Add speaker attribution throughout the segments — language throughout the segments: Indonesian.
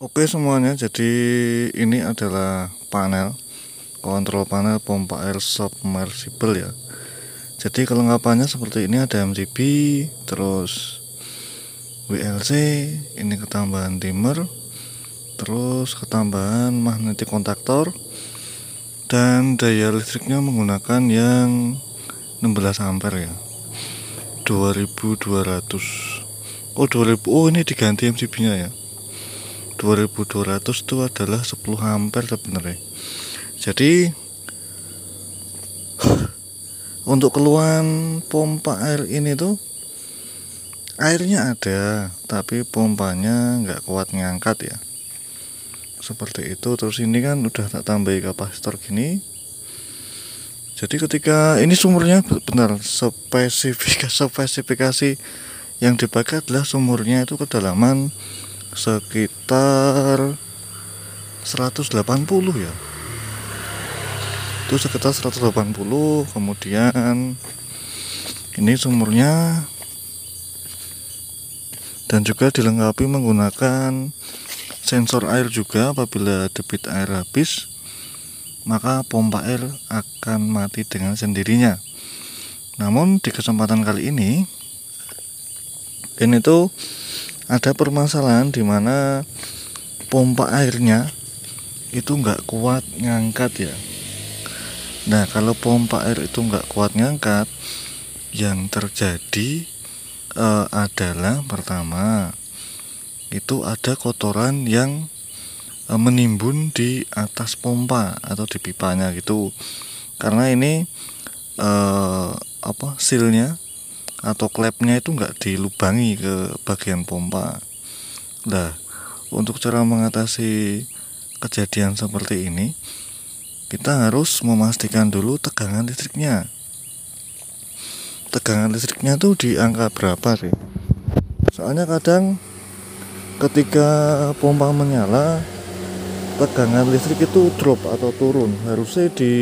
Speaker 1: Oke semuanya, jadi ini adalah panel kontrol panel pompa air submersible ya. Jadi kelengkapannya seperti ini ada MCB, terus WLC, ini ketambahan dimmer, terus ketambahan magnetic kontaktor dan daya listriknya menggunakan yang 16 ampere ya. 2200. Oh 2000. Oh ini diganti MCB-nya ya 2200 itu adalah 10 ampere sebenarnya. Jadi untuk keluhan pompa air ini tuh airnya ada tapi pompanya nggak kuat ngangkat ya. Seperti itu. Terus ini kan udah tak tambahi kapasitor gini. Jadi ketika ini sumurnya benar spesifikasi spesifikasi yang dipakai adalah sumurnya itu kedalaman sekitar 180 ya. Itu sekitar 180 kemudian ini sumurnya dan juga dilengkapi menggunakan sensor air juga. Apabila debit air habis maka pompa air akan mati dengan sendirinya. Namun di kesempatan kali ini ini tuh ada permasalahan di mana pompa airnya itu nggak kuat ngangkat ya. Nah kalau pompa air itu nggak kuat ngangkat yang terjadi e, adalah pertama itu ada kotoran yang e, menimbun di atas pompa atau di pipanya gitu. Karena ini e, apa silnya atau klepnya itu nggak dilubangi ke bagian pompa. Nah untuk cara mengatasi kejadian seperti ini kita harus memastikan dulu tegangan listriknya. Tegangan listriknya tuh di angka berapa sih? Soalnya kadang ketika pompa menyala tegangan listrik itu drop atau turun. Harusnya di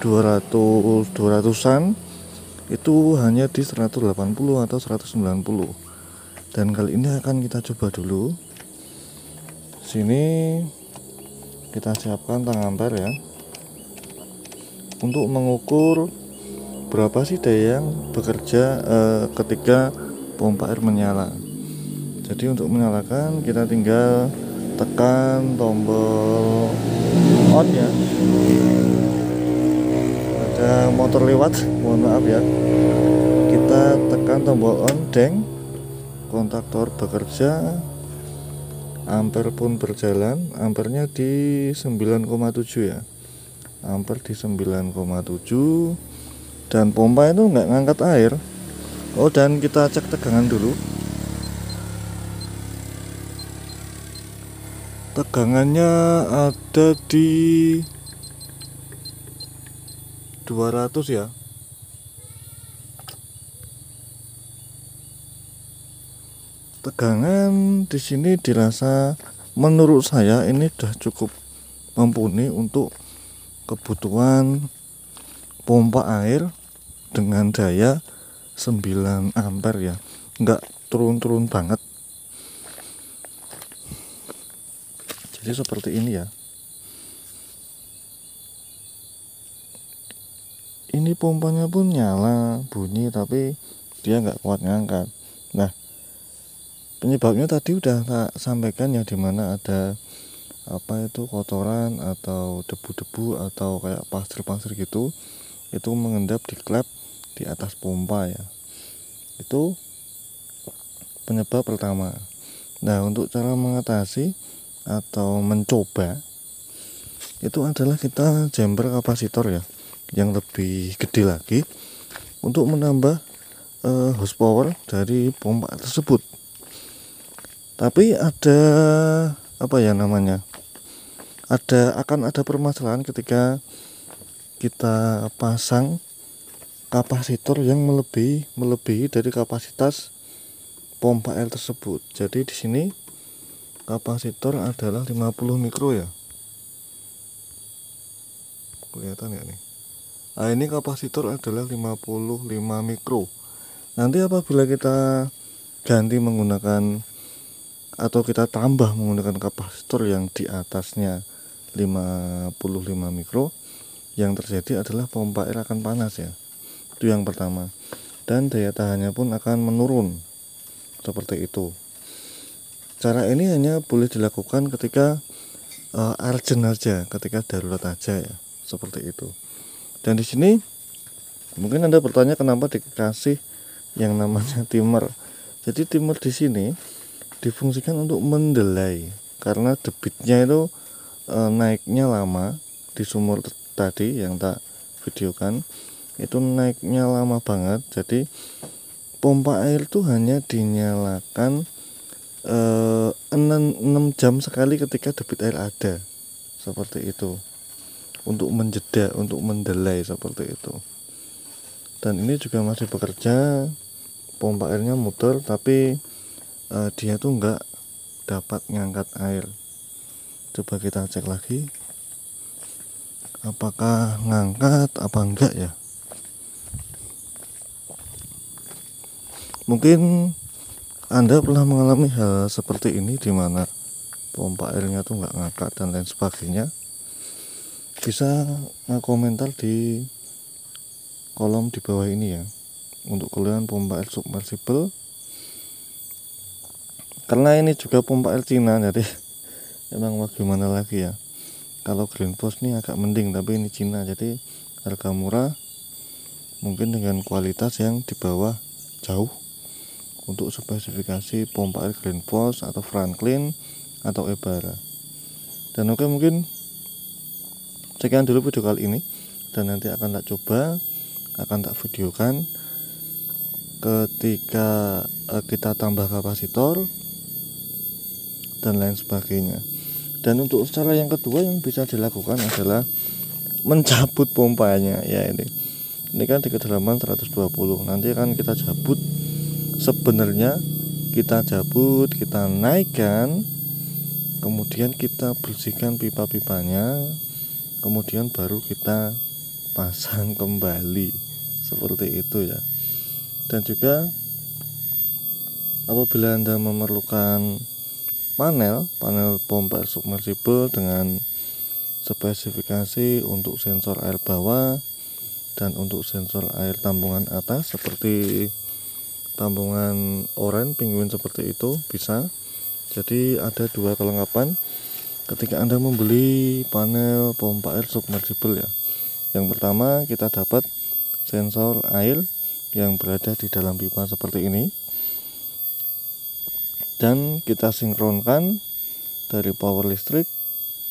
Speaker 1: 200 200an itu hanya di 180 atau 190 dan kali ini akan kita coba dulu. Sini kita siapkan tang ampere ya. Untuk mengukur berapa sih daya yang bekerja eh, ketika pompa air menyala. Jadi untuk menyalakan kita tinggal tekan tombol on ya ada motor lewat mohon maaf ya. Kita tekan tombol on deng. Kontaktor bekerja. Ampere pun berjalan. Ampernya di 9,7 ya. Ampere di 9,7 dan pompa itu nggak ngangkat air. Oh dan kita cek tegangan dulu. Tegangannya ada di 200 ya? Tegangan di sini dirasa menurut saya ini sudah cukup mumpuni untuk kebutuhan pompa air dengan daya 9 ampere ya. Enggak turun-turun banget. Jadi seperti ini ya ini pompanya pun nyala bunyi tapi dia nggak kuat ngangkat. Nah penyebabnya tadi udah tak sampaikan ya di mana ada apa itu kotoran atau debu-debu atau kayak pasir-pasir gitu itu mengendap di klep di atas pompa ya. Itu penyebab pertama. Nah untuk cara mengatasi atau mencoba itu adalah kita jumper kapasitor ya yang lebih gede lagi untuk menambah uh, horsepower dari pompa tersebut. Tapi ada apa ya namanya ada akan ada permasalahan ketika kita pasang kapasitor yang melebihi melebihi dari kapasitas pompa air tersebut. Jadi di sini kapasitor adalah 50 mikro ya. Kelihatan ya nih Nah, ini kapasitor adalah 55 mikro. Nanti apabila kita ganti menggunakan atau kita tambah menggunakan kapasitor yang di atasnya 55 mikro yang terjadi adalah pompa air akan panas ya. Itu yang pertama. Dan daya tahannya pun akan menurun. Seperti itu. Cara ini hanya boleh dilakukan ketika uh, urgent aja ketika darurat aja ya. Seperti itu dan di sini mungkin anda bertanya kenapa dikasih yang namanya timer. Jadi timer di sini difungsikan untuk mendelay karena debitnya itu e, naiknya lama di sumur tadi yang tak videokan itu naiknya lama banget. Jadi pompa air itu hanya dinyalakan e, 6, 6 jam sekali ketika debit air ada. Seperti itu untuk menjeda untuk mendelay seperti itu. Dan ini juga masih bekerja pompa airnya muter tapi uh, dia tuh nggak dapat ngangkat air. Coba kita cek lagi. Apakah ngangkat apa enggak ya? Mungkin anda pernah mengalami hal seperti ini di mana pompa airnya tuh nggak ngangkat dan lain sebagainya bisa komentar di kolom di bawah ini ya. Untuk kalian pompa air submersible. Karena ini juga pompa air Cina jadi emang bagaimana lagi ya. Kalau Green Post ini agak mending tapi ini Cina jadi harga murah. Mungkin dengan kualitas yang di bawah jauh. Untuk spesifikasi pompa air Green Post atau Franklin atau Ebara. Dan oke mungkin sekian dulu video kali ini dan nanti akan tak coba akan tak videokan. Ketika eh, kita tambah kapasitor dan lain sebagainya. Dan untuk cara yang kedua yang bisa dilakukan adalah mencabut pompanya ya ini. Ini kan di kedalaman 120 nanti akan kita cabut. Sebenarnya kita cabut kita naikkan kemudian kita bersihkan pipa-pipanya kemudian baru kita pasang kembali seperti itu ya. Dan juga apabila anda memerlukan panel panel pompa air submersible dengan spesifikasi untuk sensor air bawah dan untuk sensor air tambungan atas seperti tambungan orange penguin seperti itu bisa. Jadi ada dua kelengkapan ketika anda membeli panel pompa air submersible ya yang pertama kita dapat sensor air yang berada di dalam pipa seperti ini. Dan kita sinkronkan dari power listrik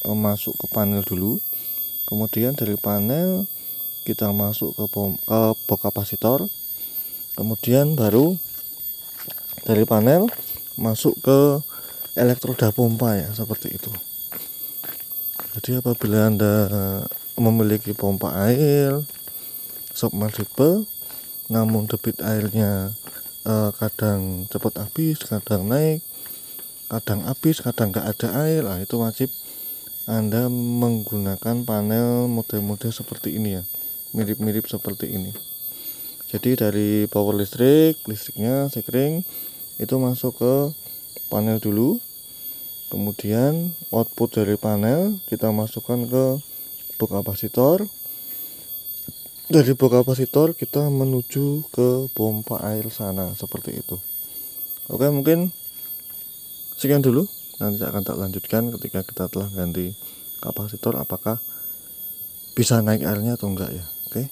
Speaker 1: eh, masuk ke panel dulu. Kemudian dari panel kita masuk ke, kapasitor. Kemudian baru dari panel masuk ke elektroda pompa ya seperti itu jadi apabila anda memiliki pompa air submersible namun debit airnya uh, kadang cepat habis kadang naik kadang habis kadang nggak ada air lah itu wajib anda menggunakan panel model-model seperti ini ya mirip-mirip seperti ini. Jadi dari power listrik listriknya sekring itu masuk ke panel dulu kemudian output dari panel kita masukkan ke box kapasitor. Dari box kapasitor kita menuju ke pompa air sana seperti itu. Oke mungkin sekian dulu. Nanti akan tak lanjutkan ketika kita telah ganti kapasitor apakah bisa naik airnya atau enggak ya. Oke